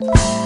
you